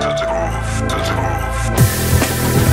to the groove, to the groove.